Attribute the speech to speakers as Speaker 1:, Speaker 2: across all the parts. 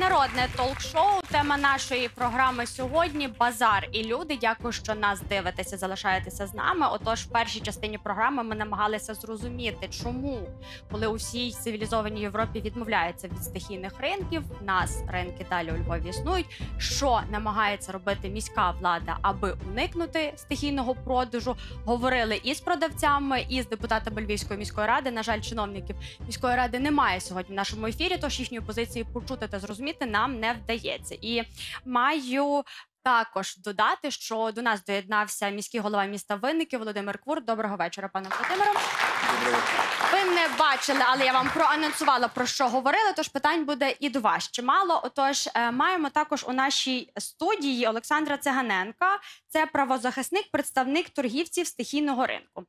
Speaker 1: Народне ток-шоу. Тема нашої програми сьогодні базар. І люди, дякую, що нас дивитеся, залишаєтеся з нами. Отож, в першій частині програми ми намагалися зрозуміти, чому, коли у всій цивілізованій Європі відмовляються від стихійних ринків, в нас ринки далі у Львові існують. Що намагається робити міська влада, аби уникнути стихійного продажу? Говорили і з продавцями, і з депутатами Львівської міської ради. На жаль, чиновників міської ради немає сьогодні в нашому ефірі. Тож їхньої позиції почути та зрозуміти нам не вдається. І маю також додати, що до нас доєднався міський голова міста Винники Володимир Квур. Доброго вечора, пане Володимире. Ви не бачили, але я вам проанонсувала про що говорили. Тож питань буде і до вас чимало. Отож, е, маємо також у нашій студії Олександра Циганенка. Це правозахисник, представник торгівців стихійного ринку.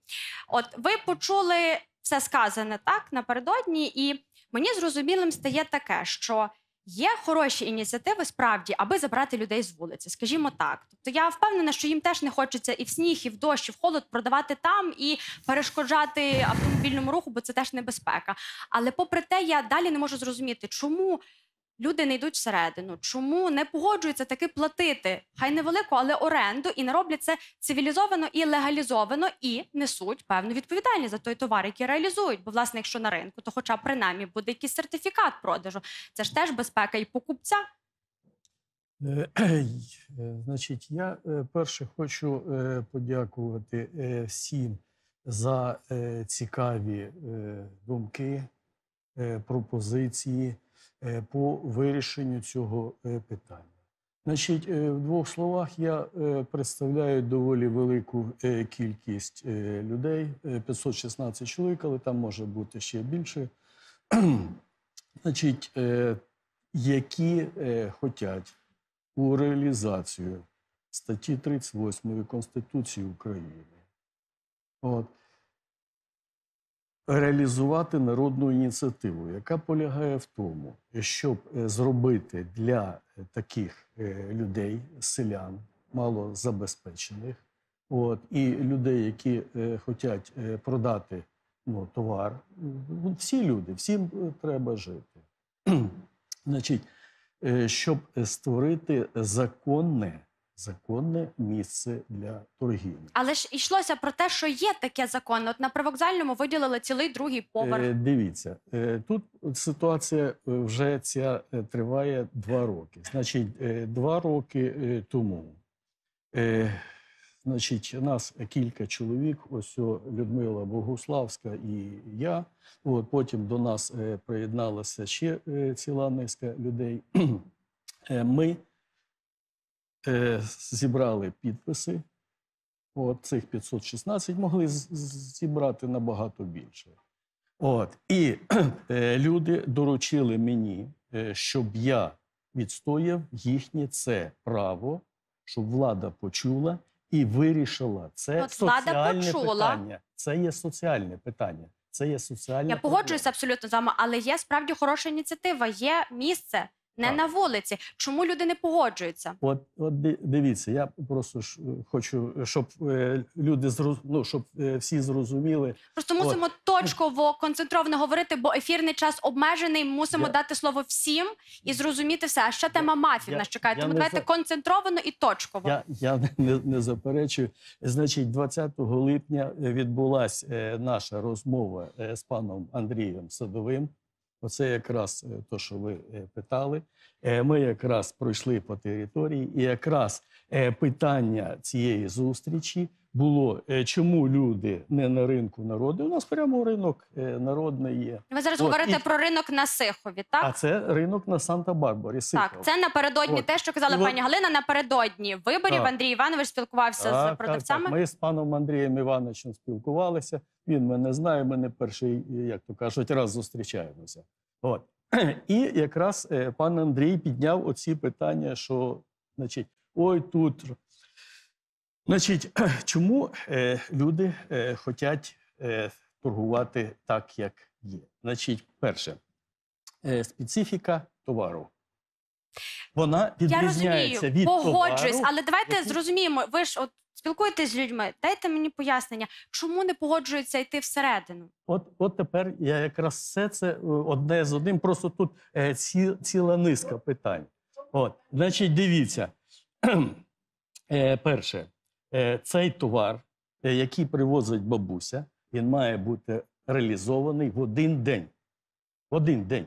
Speaker 1: От ви почули все сказане так напередодні, і мені зрозумілим стає таке, що є хороші ініціативи справді, аби забрати людей з вулиці, скажімо так. Тобто я впевнена, що їм теж не хочеться і в сніг, і в дощ, і в холод продавати там і перешкоджати автомобільному руху, бо це теж небезпека. Але попри те, я далі не можу зрозуміти, чому. Люди не йдуть всередину, чому не погоджуються таки платити, хай невелику, але оренду, і не роблять це цивілізовано і легалізовано, і несуть певну відповідальність за той товар, який реалізують. Бо, власне, якщо на ринку, то хоча б принаймні буде якийсь сертифікат продажу. Це ж теж безпека і покупця.
Speaker 2: Е, е, Значить, я е, перше хочу подякувати всім за цікаві думки, пропозиції по вирішенню цього е, питання. Значить, е, в двох словах я е, представляю доволі велику е, кількість е, людей, е, 516 чоловік, але там може бути ще більше. Значить, е, які е, хочуть у реалізацію статті 38 Конституції України. От. Реалізувати народну ініціативу, яка полягає в тому, щоб е, зробити для е, таких е, людей, селян, малозабезпечених, от, і людей, які хочуть продати ну, товар, ну, всі люди, всім треба жити. Значить, щоб створити законне, законне місце для торгівлі.
Speaker 1: Але ж йшлося про те, що є таке законне. От на привокзальному виділили цілий другий поверх.
Speaker 2: Е, Дивіться, е, тут ситуація е, вже ця е, триває два роки. Значить, е, два роки е, тому. е, Значить, нас кілька чоловік, ось Людмила Богуславська і я. От, потім до нас е, приєдналася ще е, ціла низка людей. Ми е, зібрали підписи. От цих 516 могли зібрати набагато більше. От. І е, люди доручили мені, е, щоб я відстояв їхнє це право, щоб влада почула і вирішила це
Speaker 1: От влада почула.
Speaker 2: питання. Це є соціальне питання. Це є соціальне
Speaker 1: Я погоджуюся абсолютно з вами, але є справді хороша ініціатива. Є місце не
Speaker 2: Так.
Speaker 1: на вулиці. Чому люди не погоджуються?
Speaker 2: От, от дивіться, я просто ж е, хочу, щоб е, люди зроз... ну, щоб е, всі зрозуміли.
Speaker 1: Просто
Speaker 2: От.
Speaker 1: мусимо точково концентровано говорити, бо ефірний час обмежений. Мусимо
Speaker 2: Я-
Speaker 1: дати слово всім і зрозуміти все. А ще тема мафів
Speaker 2: я-
Speaker 1: нас чекає. Тому давайте
Speaker 2: за-
Speaker 1: концентровано і точково.
Speaker 2: Я, я не, не заперечую. Значить, 20 липня відбулася е, наша розмова е, з паном Андрієм Садовим. Оце якраз те, що ви е, питали. Е, Ми якраз пройшли по території, і якраз е, питання цієї зустрічі було, е, чому люди не на ринку народу. У нас прямо ринок е, народний є.
Speaker 1: Ви зараз
Speaker 2: От,
Speaker 1: говорите
Speaker 2: і-
Speaker 1: про ринок на Сихові, так?
Speaker 2: А це ринок на Санта-Барбарі. Сихов.
Speaker 1: Так, це напередодні
Speaker 2: От.
Speaker 1: те, що казала
Speaker 2: І от-
Speaker 1: пані Галина. Напередодні виборів
Speaker 2: Так.
Speaker 1: Андрій Іванович спілкувався з продавцями.
Speaker 2: Так, так. Ми з паном Андрієм Івановичем спілкувалися. Він мене знає, ми не перший, як то кажуть, раз зустрічаємося. От. І якраз е, пан Андрій підняв оці питання, що, значить, ой, тут. Значить, чому е, люди е, хочуть е, торгувати так, як є? Значить, перше, специфіка товару. Вона
Speaker 1: Я
Speaker 2: відрізняється
Speaker 1: розумію,
Speaker 2: від
Speaker 1: погоджуюсь,
Speaker 2: товару.
Speaker 1: але давайте
Speaker 2: який-
Speaker 1: зрозуміємо. Ви ж от спілкуєтесь з людьми. Дайте мені пояснення, чому не погоджуються йти всередину?
Speaker 2: От, от тепер я якраз все це одне з одним. Просто тут ці, ціла низка питань. От, значить, дивіться. перше, цей товар, е, який привозить бабуся, він має бути реалізований в один день. В один день.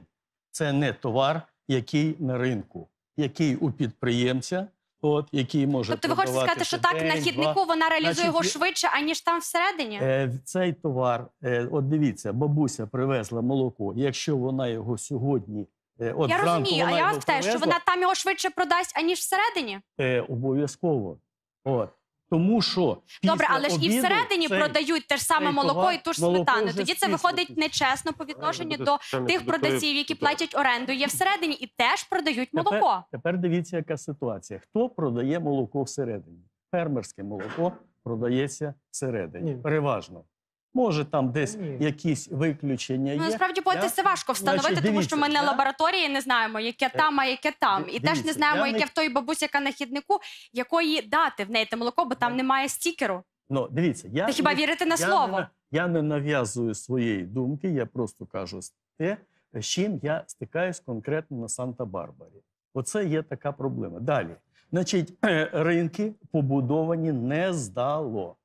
Speaker 2: Це не товар, який на ринку, який у підприємця, от, який може
Speaker 1: Тобто ви хочете сказати, що так на хіднику вона реалізує
Speaker 2: Значить,
Speaker 1: його швидше, аніж там всередині?
Speaker 2: Е, цей товар, е, от дивіться, бабуся привезла молоко. Якщо вона його сьогодні, е, от
Speaker 1: я
Speaker 2: зранку
Speaker 1: розумію, а я вас питаю, що вона там його швидше продасть, аніж всередині?
Speaker 2: е, обов'язково. От. Тому що після
Speaker 1: Добре, але ж і всередині
Speaker 2: цей-
Speaker 1: продають те ж саме молоко і ту ж сметану. Тоді це виходить нечесно по відношенню до тих продавців, які платять оренду, є всередині і теж продають молоко.
Speaker 2: Тепер дивіться, яка ситуація. Хто продає молоко всередині? Фермерське молоко продається всередині. Переважно. Може, там десь
Speaker 3: Ні.
Speaker 2: якісь виключення
Speaker 1: Ну,
Speaker 2: є.
Speaker 1: насправді погодьтесь, це важко встановити,
Speaker 2: Значить,
Speaker 1: тому що ми не
Speaker 2: я-
Speaker 1: лабораторії не знаємо, яке там, а яке там. І теж не знаємо,
Speaker 2: я не-
Speaker 1: яке в той бабусі, яка на хіднику, якої дати в неї те молоко, бо там немає стікеру.
Speaker 2: Ну, дивіться, я
Speaker 1: Ти хіба
Speaker 2: не-
Speaker 1: вірите на
Speaker 2: я
Speaker 1: слово?
Speaker 2: Не, на- я не нав'язую своєї думки, я просто кажу те, з чим я стикаюсь конкретно на Санта-Барбарі. Оце є така проблема. Далі. Значить, е, ринки побудовані не здало.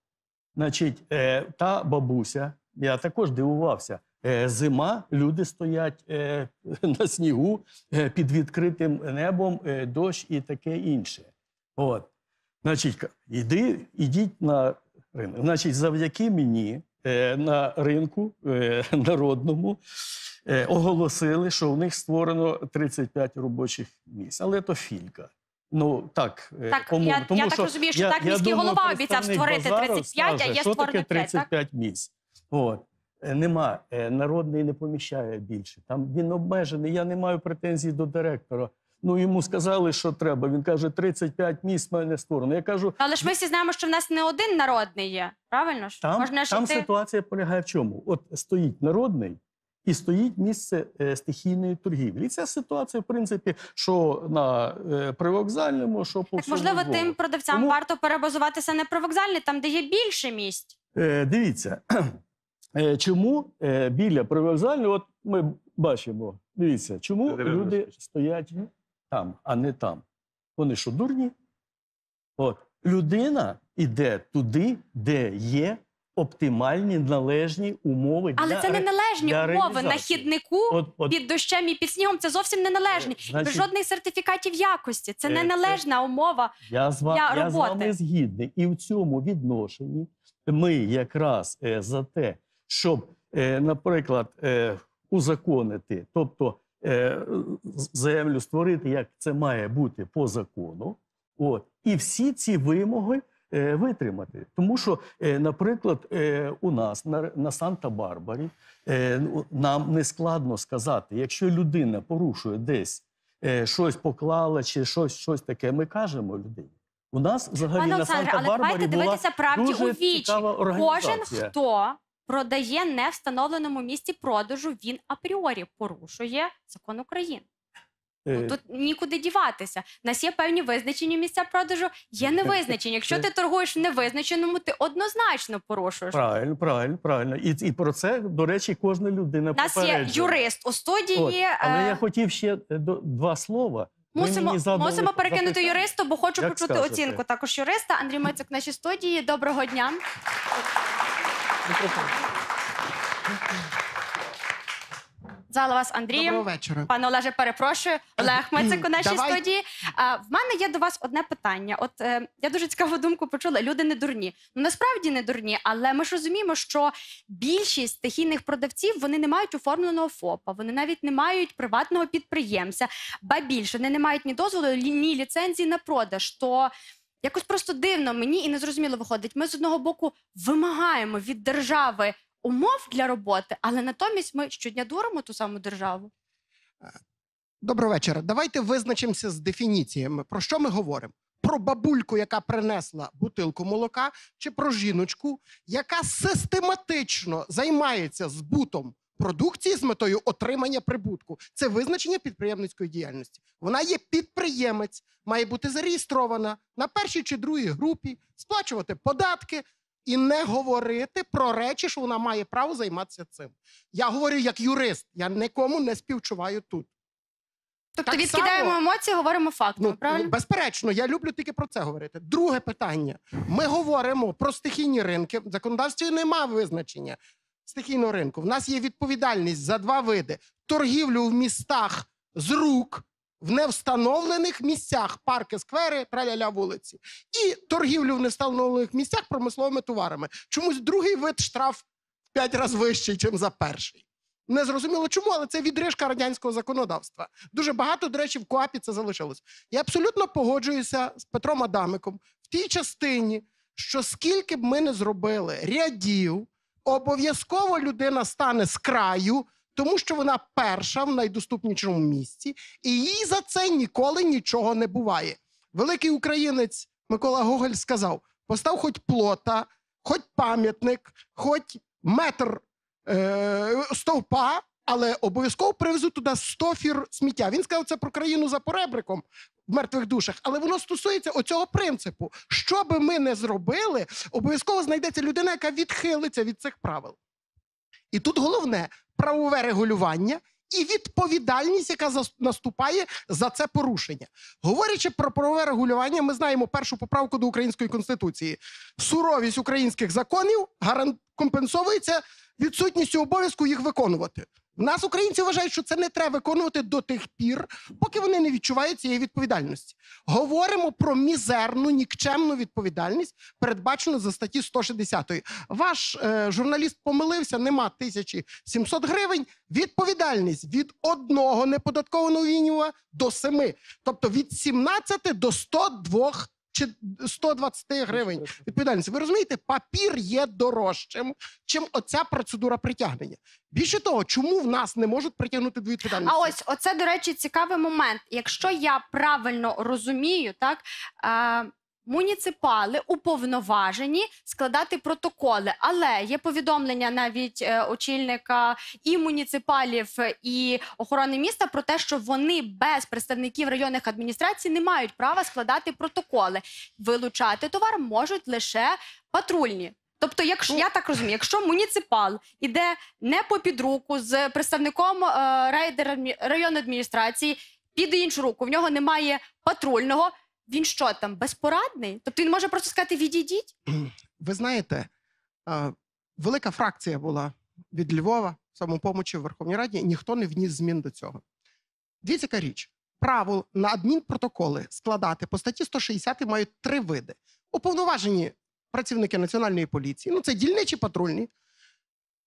Speaker 2: Значить, е, та бабуся, я також дивувався. е, Зима, люди стоять е, на снігу під відкритим небом, дощ і таке інше. От. Значить, іди, ідіть на ринок. Значить, завдяки мені на ринку народному оголосили, що у них створено 35 робочих місць. Але то філька. Ну так, е,
Speaker 1: Так,
Speaker 2: по-моєму.
Speaker 1: я-
Speaker 2: Тому
Speaker 1: я так розумію, що так міський
Speaker 2: думаю,
Speaker 1: голова обіцяв створити
Speaker 2: базару
Speaker 1: 35, а є
Speaker 2: що
Speaker 1: створено
Speaker 2: таке
Speaker 1: 5, так?
Speaker 2: місць. От. Е, Нема, Е, народний не поміщає більше. Там він обмежений. Я не маю претензій до директора. Ну йому сказали, що треба. Він каже, 35 місць в мене створено. Я кажу,
Speaker 1: Але ж ми всі знаємо, що в нас не один народний є. Правильно ж?
Speaker 2: там,
Speaker 1: Можна
Speaker 2: там
Speaker 1: йти-
Speaker 2: ситуація полягає в чому? От стоїть народний і стоїть місце е, стихійної торгівлі. І ця ситуація, в принципі, що на е, привокзальному, що по
Speaker 1: Так, можливо,
Speaker 2: Львову.
Speaker 1: тим продавцям
Speaker 2: Тому-
Speaker 1: варто перебазуватися не про вокзальний, там, де є більше місць.
Speaker 2: Е, дивіться, е, чому е, біля привокзального, от ми бачимо, дивіться, чому люди стоять там, а не там. Вони що, дурні? От, людина йде туди, де є оптимальні належні умови
Speaker 1: Але
Speaker 2: для
Speaker 1: це не належні умови на хіднику.
Speaker 2: От, от,
Speaker 1: Під дощем і під снігом це зовсім не належні.
Speaker 2: Значить-
Speaker 1: Без жодних сертифікатів якості. Це
Speaker 2: Е,
Speaker 1: не належна умова.
Speaker 2: Я з, ва-
Speaker 1: для
Speaker 2: я з вами згідний. І в цьому відношенні ми якраз е, за те, щоб, е, наприклад, е, узаконити, тобто е, землю створити, як це має бути по закону, от, і всі ці вимоги витримати. Тому що, е, наприклад, е, у нас на, на Санта-Барбарі е, ну, нам не складно сказати, якщо людина порушує десь е, щось поклала чи щось, щось таке, ми кажемо людині. У нас взагалі
Speaker 1: Пане
Speaker 2: на
Speaker 1: але
Speaker 2: Санта-Барбарі
Speaker 1: давайте
Speaker 2: була
Speaker 1: дивитися правді
Speaker 2: дуже
Speaker 1: у вічі. Кожен, хто продає не встановленому місці продажу, він апріорі порушує закон України.
Speaker 2: Е,
Speaker 1: Ну, Тут нікуди діватися. У нас є певні визначені місця продажу, є невизначені. Якщо ти торгуєш в невизначеному, ти однозначно порушуєш.
Speaker 2: Правильно, правильно, правильно. І, і про це, до речі, кожна людина
Speaker 1: У нас є юрист у студії.
Speaker 2: От, Але
Speaker 1: е,
Speaker 2: я хотів ще е, до- два слова.
Speaker 1: Мусимо,
Speaker 2: задали
Speaker 1: мусимо перекинути
Speaker 2: запитання.
Speaker 1: юристу, бо хочу
Speaker 2: Як
Speaker 1: почути
Speaker 2: скажете.
Speaker 1: оцінку також юриста. Андрій Мицик в нашій студії. Доброго дня. Зала вас Андрієм.
Speaker 4: Доброго вечора.
Speaker 1: Пане Олеже, перепрошую. Олег Мицик у нашій
Speaker 4: Давай.
Speaker 1: студії. А, в мене є до вас одне питання. От е, я дуже цікаву думку почула. Люди не дурні. Ну насправді не дурні, але ми ж розуміємо, що більшість стихійних продавців вони не мають оформленого ФОПа, вони навіть не мають приватного підприємця, ба більше вони не мають ні дозволу, ні ліцензії на продаж. То якось просто дивно мені і незрозуміло виходить. Ми з одного боку вимагаємо від держави. Умов для роботи, але натомість ми щодня дуримо ту саму державу.
Speaker 4: Доброго вечора. Давайте визначимося з дефініціями. Про що ми говоримо? Про бабульку, яка принесла бутилку молока, чи про жіночку, яка систематично займається збутом продукції з метою отримання прибутку. Це визначення підприємницької діяльності. Вона є підприємець, має бути зареєстрована на першій чи другій групі, сплачувати податки і не говорити про речі, що вона має право займатися цим. Я говорю як юрист, я нікому не співчуваю тут.
Speaker 1: Тобто
Speaker 4: Так
Speaker 1: відкидаємо
Speaker 4: само-
Speaker 1: емоції, говоримо фактами,
Speaker 4: Ну,
Speaker 1: правильно?
Speaker 4: безперечно, я люблю тільки про це говорити. Друге питання: ми говоримо про стихійні ринки. В законодавстві немає визначення стихійного ринку. В нас є відповідальність за два види: торгівлю в містах з рук. В невстановлених місцях парки, сквери, траляля вулиці, і торгівлю в невстановлених місцях промисловими товарами. Чомусь другий вид штраф в п'ять разів вищий, ніж за перший. Не зрозуміло чому, але це відрижка радянського законодавства. Дуже багато, до речі, в КОАПі це залишилось. Я абсолютно погоджуюся з Петром Адамиком в тій частині, що скільки б ми не зробили рядів, обов'язково людина стане з краю, тому що вона перша в найдоступнішому місці, і їй за це ніколи нічого не буває. Великий українець Микола Гоголь сказав: постав хоч плота, хоч пам'ятник, хоч метр е, стовпа, але обов'язково привезу туди 100 фір сміття. Він сказав це про країну за поребриком в мертвих душах, але воно стосується оцього принципу. Що би ми не зробили, обов'язково знайдеться людина, яка відхилиться від цих правил. І тут головне правове регулювання і відповідальність, яка наступає за це порушення. Говорячи про правове регулювання, ми знаємо першу поправку до української конституції. Суровість українських законів компенсовується відсутністю обов'язку їх виконувати. Нас українці вважають, що це не треба виконувати до тих пір, поки вони не відчувають цієї відповідальності. Говоримо про мізерну, нікчемну відповідальність, передбачену за статті 160. Ваш е, журналіст помилився, нема 1700 гривень. Відповідальність від одного неподаткованого мінімума до семи, тобто від 17 до 102 чи 120 гривень відповідальності. Ви розумієте, папір є дорожчим, чим оця процедура притягнення. Більше того, чому в нас не можуть притягнути до відповідальності?
Speaker 1: А ось оце, до речі, цікавий момент. Якщо я правильно розумію, так е, муніципали уповноважені складати протоколи, але є повідомлення навіть е, очільника і муніципалів, і охорони міста про те, що вони без представників районних адміністрацій не мають права складати протоколи. Вилучати товар можуть лише патрульні. Тобто, якщо я так розумію, якщо муніципал іде не по під руку з представником е, районної адміністрації, під іншу руку, в нього немає патрульного. Він що там безпорадний? Тобто він може просто сказати відійдіть?
Speaker 4: Ви знаєте, велика фракція була від Львова, самопомочі в Верховній Раді, ніхто не вніс змін до цього. Дивіться, яка річ. Право на адмінпротоколи складати по статті 160 мають три види: уповноважені працівники національної поліції, ну це дільничі патрульні,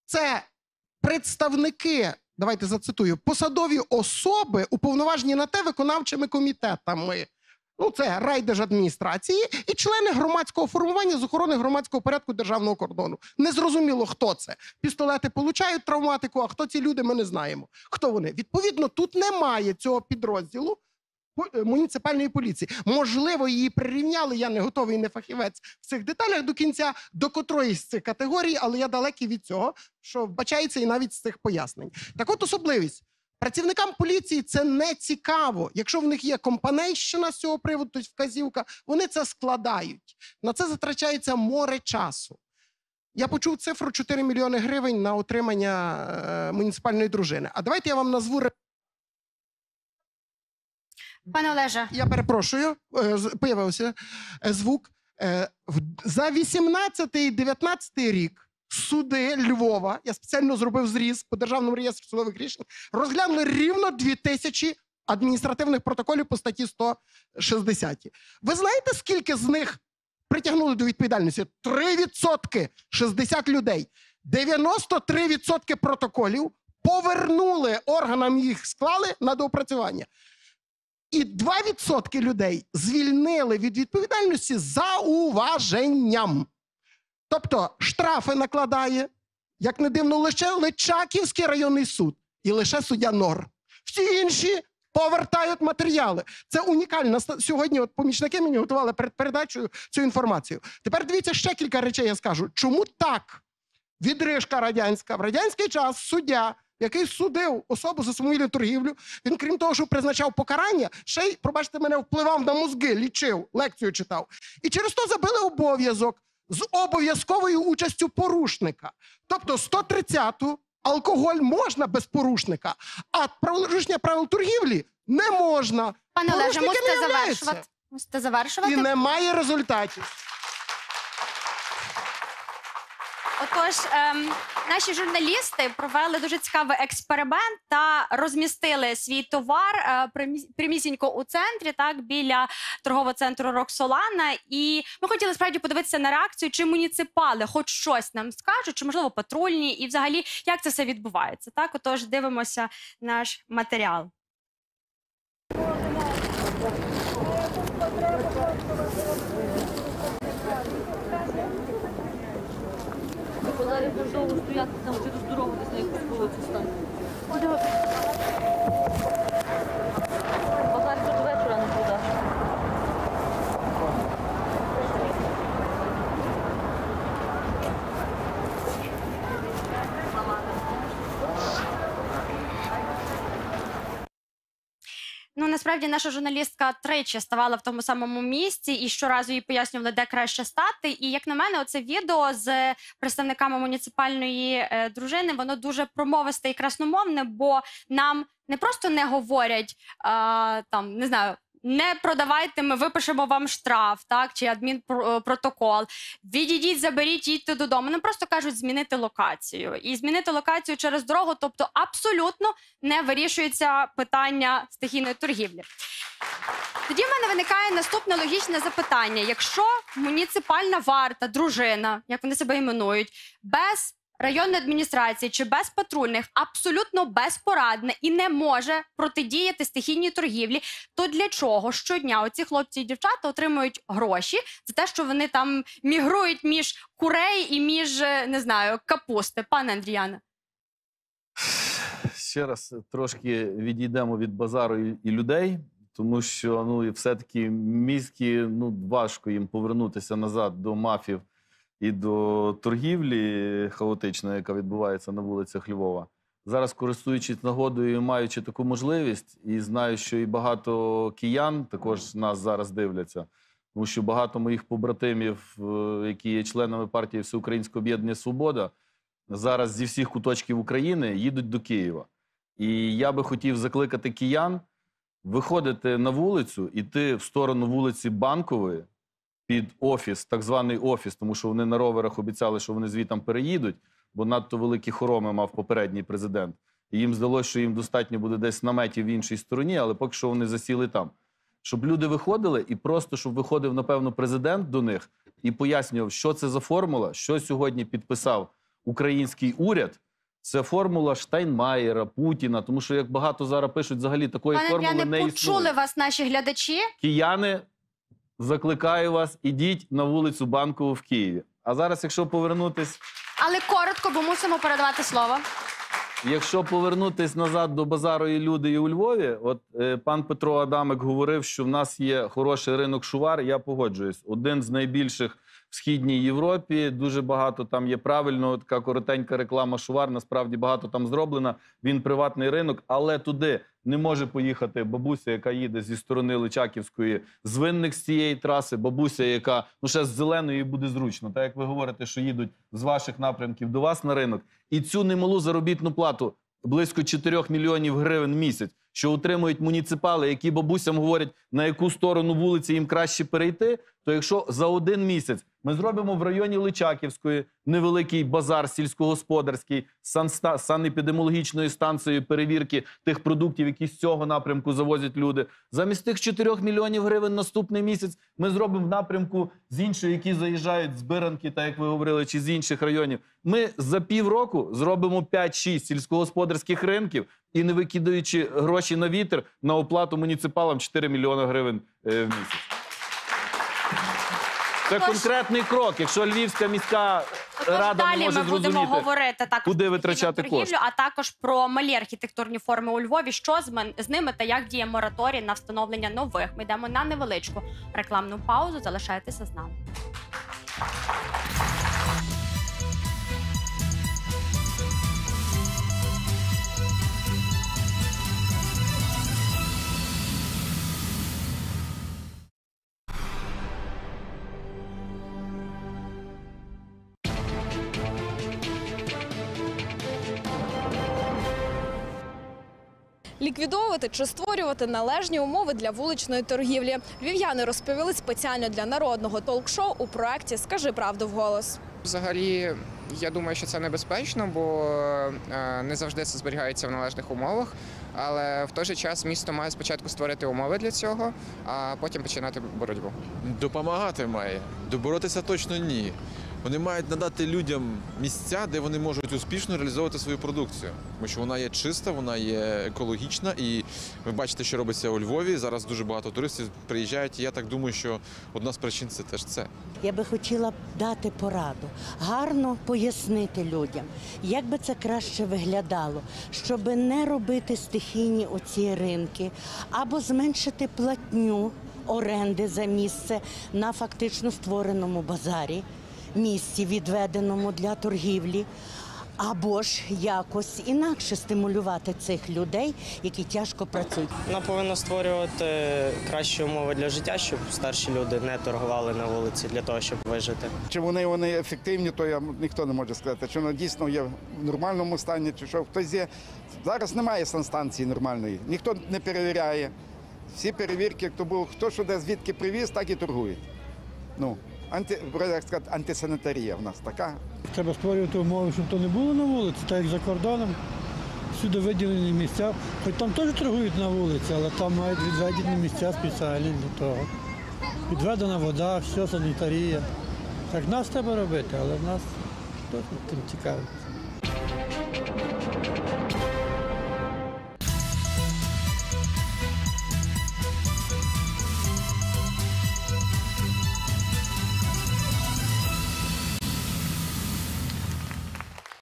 Speaker 4: це представники, давайте зацитую, посадові особи, уповноважені на те виконавчими комітетами. Ну, це райдержадміністрації і члени громадського формування з охорони громадського порядку державного кордону. Незрозуміло, хто це. Пістолети получають травматику, а хто ці люди, ми не знаємо. Хто вони? Відповідно, тут немає цього підрозділу е, муніципальної поліції. Можливо, її прирівняли. Я не готовий, не фахівець в цих деталях до кінця, до котрої з цих категорій, але я далекий від цього, що вбачається і навіть з цих пояснень. Так от особливість. Працівникам поліції це не цікаво. Якщо в них є компанейщина з цього приводу, тобто вказівка, вони це складають. На це затрачається море часу. Я почув цифру 4 мільйони гривень на отримання е, муніципальної дружини. А давайте я вам назву
Speaker 1: Пане Олеже,
Speaker 4: Я перепрошую, е, появився е, звук. Е, За 18 і 19 рік суди Львова, я спеціально зробив зріз по державному реєстру судових рішень, розглянули рівно 2000 адміністративних протоколів по статті 160. Ви знаєте, скільки з них притягнули до відповідальності? 3% 60 людей. 93% протоколів повернули органам їх склали на доопрацювання. І 2% людей звільнили від відповідальності за уваженням. Тобто штрафи накладає, як не дивно, лише Личаківський районний суд і лише суддя Нор. Всі інші повертають матеріали. Це унікально. Сьогодні от помічники мені готували перед передачею цю інформацію. Тепер дивіться ще кілька речей. Я скажу. Чому так? Відрижка радянська. В радянський час суддя який судив особу за самовільну торгівлю. Він, крім того, що призначав покарання, ще й, пробачте мене, впливав на мозги, лічив, лекцію читав. І через то забили обов'язок з обов'язковою участю порушника. Тобто 130-ту алкоголь можна без порушника, а порушення правил торгівлі не можна.
Speaker 1: Пане Олеже,
Speaker 4: Порушники
Speaker 1: мусите
Speaker 4: не являються.
Speaker 1: завершувати. Мусите завершувати.
Speaker 4: І немає результатів.
Speaker 1: Отож, ем, наші журналісти провели дуже цікавий експеримент та розмістили свій товар е, прямісінько у центрі, так біля торгового центру Роксолана. І ми хотіли справді подивитися на реакцію, чи муніципали хоч щось нам скажуть, чи можливо патрульні, і взагалі як це все відбувається. Так, отож, дивимося наш матеріал.
Speaker 5: Зараз будеш довго стояти там через дорогу, десь на якусь вулицю стане. Базар до вечора не продаш.
Speaker 1: Ну насправді наша журналістка тричі ставала в тому самому місці і щоразу їй пояснювали, де краще стати. І як на мене, оце відео з представниками муніципальної е, дружини воно дуже промовисте і красномовне, бо нам не просто не говорять а, там, не знаю. Не продавайте, ми випишемо вам штраф, так чи адмінпротокол. Відійдіть, заберіть, їдьте додому. Нам просто кажуть змінити локацію і змінити локацію через дорогу. Тобто, абсолютно не вирішується питання стихійної торгівлі. Тоді в мене виникає наступне логічне запитання: якщо муніципальна варта, дружина, як вони себе іменують, без районної адміністрації чи без патрульних абсолютно безпорадна і не може протидіяти стихійній торгівлі, то для чого щодня оці хлопці і дівчата отримують гроші за те, що вони там мігрують між курей і між е, не знаю капусти, пане Андріяне?
Speaker 3: ще раз трошки відійдемо від базару і, людей, тому що ну і все-таки мізки ну важко їм повернутися назад до мафів і до торгівлі хаотичної, яка відбувається на вулицях Львова. Зараз, користуючись нагодою, маючи таку можливість, і знаю, що і багато киян також нас зараз дивляться, тому що багато моїх побратимів, е, які є членами партії Всеукраїнського об'єднання Свобода, зараз зі всіх куточків України їдуть до Києва. І я би хотів закликати киян виходити на вулицю, іти в сторону вулиці Банкової під офіс, так званий офіс, тому що вони на роверах обіцяли, що вони звітам переїдуть, бо надто великі хороми мав попередній президент. І їм здалося, що їм достатньо буде десь наметів в іншій стороні, але поки що вони засіли там. Щоб люди виходили, і просто щоб виходив, напевно, президент до них і пояснював, що це за формула, що сьогодні підписав український уряд. Це формула Штайнмаєра, Путіна, тому що як багато зараз пишуть, взагалі такої
Speaker 1: Пане
Speaker 3: формули не
Speaker 1: почули
Speaker 3: існує.
Speaker 1: вас наші глядачі.
Speaker 3: Кияни, закликаю вас, ідіть на вулицю Банкову в Києві. А зараз, якщо повернутись,
Speaker 1: Але коротко, бо мусимо передавати слово.
Speaker 3: якщо повернутись назад до базару і люди і у Львові, от е, пан Петро Адамик говорив, що в нас є хороший ринок шувар. Я погоджуюсь. Один з найбільших східній Європі. Дуже багато там є правильно. Така коротенька реклама шувар. Насправді багато там зроблена. Він приватний ринок, але туди не може поїхати бабуся, яка їде зі сторони Личаківської, з винних з цієї траси. Бабуся, яка ну ще з зеленої буде зручно. Так як ви говорите, що їдуть з ваших напрямків до вас на ринок, і цю немалу заробітну плату близько 4 мільйонів гривень місяць, що отримують муніципали, які бабусям говорять, на яку сторону вулиці їм краще перейти. То якщо за один місяць ми зробимо в районі Личаківської невеликий базар сільськогосподарський санста- санепідемологічною станцією перевірки тих продуктів, які з цього напрямку завозять люди, замість тих 4 мільйонів гривень наступний місяць ми зробимо в напрямку з іншої, які заїжджають з Биранки, так як ви говорили, чи з інших районів. Ми за півроку зробимо 5-6 сільськогосподарських ринків і не викидаючи гроші на вітер на оплату муніципалам 4 мільйони гривень е, в місяць. Це
Speaker 1: Тож-
Speaker 3: конкретний крок. Якщо Львівська міська
Speaker 1: Тож
Speaker 3: рада не
Speaker 1: далі
Speaker 3: може
Speaker 1: ми будемо
Speaker 3: зрозуміти,
Speaker 1: говорити також
Speaker 3: куди
Speaker 1: про
Speaker 3: витрачати
Speaker 1: торгівлю,
Speaker 3: кошти.
Speaker 1: а також про малі архітектурні форми у Львові. Що з, мен- з ними та як діє мораторій на встановлення нових. Ми йдемо на невеличку рекламну паузу. Залишайтеся з нами.
Speaker 6: Ліквідовувати чи створювати належні умови для вуличної торгівлі. Львів'яни розповіли спеціально для народного толк-шоу у проєкті Скажи правду вголос.
Speaker 7: Взагалі, я думаю, що це небезпечно, бо е, не завжди це зберігається в належних умовах. Але в той же час місто має спочатку створити умови для цього, а потім починати боротьбу.
Speaker 8: Допомагати має. Доборотися точно ні. Вони мають надати людям місця, де вони можуть успішно реалізовувати свою продукцію. Тому що вона є чиста, вона є екологічна, і ви бачите, що робиться у Львові. Зараз дуже багато туристів приїжджають. І я так думаю, що одна з причин це теж це.
Speaker 9: Я би хотіла дати пораду, гарно пояснити людям, як би це краще виглядало, щоб не робити стихійні оці ринки, або зменшити платню оренди за місце на фактично створеному базарі, місці, відведеному для торгівлі. Або ж якось інакше стимулювати цих людей, які тяжко працюють.
Speaker 10: Вона повинна створювати кращі умови для життя, щоб старші люди не торгували на вулиці для того, щоб вижити.
Speaker 11: Чи вони, вони ефективні, то я, ніхто не може сказати. Чи воно дійсно є в нормальному стані, чи що хтось є. Зараз немає санстанції нормальної, ніхто не перевіряє. Всі перевірки, хто був, хто що де звідки привіз, так і торгують. Ну, анти, сказати, антисанітарія в нас така.
Speaker 12: Треба створювати умови, щоб то не було на вулиці, так як за кордоном. Всюди виділені місця. Хоч там теж торгують на вулиці, але там мають відведені місця спеціальні для того. Відведена вода, все, санітарія. Так нас треба робити, але в нас хто тим цікавиться.